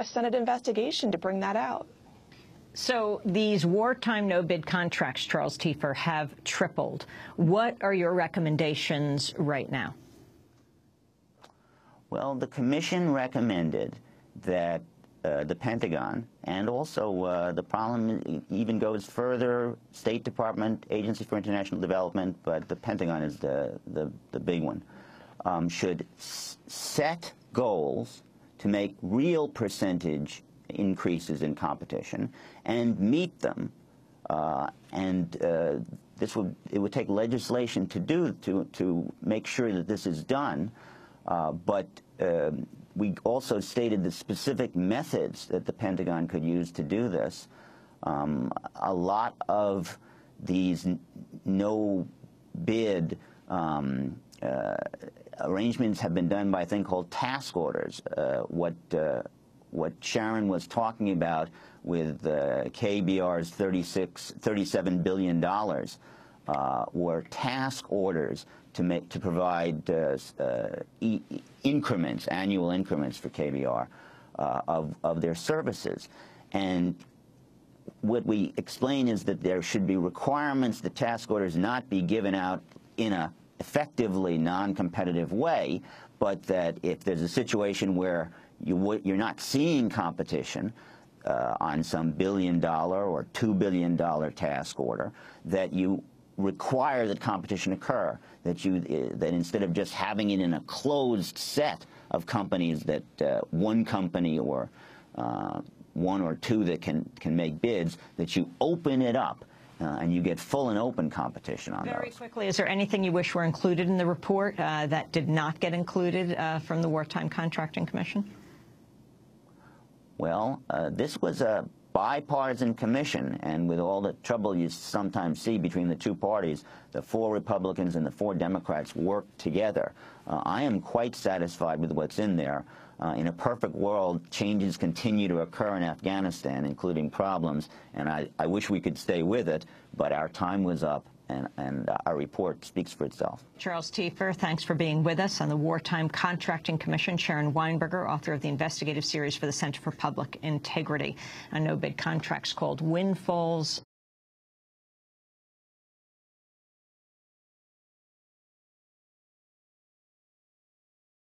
a Senate investigation to bring that out. So these wartime no-bid contracts, Charles Tiefer, have tripled. What are your recommendations right now? Well, the commission recommended that uh, the Pentagon, and also uh, the problem even goes further, State Department, Agency for International Development, but the Pentagon is the, the, the big one, um, should set goals to make real percentage increases in competition and meet them. Uh, and uh, this would it would take legislation to do to to make sure that this is done. Uh, but um, we also stated the specific methods that the Pentagon could use to do this. Um, a lot of these no bid um, uh, arrangements have been done by a thing called task orders. Uh, what uh, what Sharon was talking about with uh, KBR's 36, $37 billion were task orders to make to provide e increments, annual increments for KBR of of their services, and what we explain is that there should be requirements that task orders not be given out in a effectively non-competitive way, but that if there's a situation where you you're not seeing competition, uh, on some billion dollar or two billion dollar task order that you require that competition occur, that you uh, that instead of just having it in a closed set of companies that uh, one company or uh, one or two that can can make bids, that you open it up. Uh, and you get full and open competition on that. Very those. quickly, is there anything you wish were included in the report uh, that did not get included uh, from the Wartime Contracting Commission? Well, this was a bipartisan commission, and with all the trouble you sometimes see between the two parties, the four Republicans and the four Democrats worked together. Uh, I am quite satisfied with what's in there. Uh, in a perfect world, changes continue to occur in Afghanistan, including problems, and I, I wish we could stay with it, but our time was up and, and uh, our report speaks for itself. Charles Tiefer, thanks for being with us on the Wartime Contracting Commission. Sharon Weinberger, author of the investigative series for the Center for Public Integrity, a no-bid contracts called Windfalls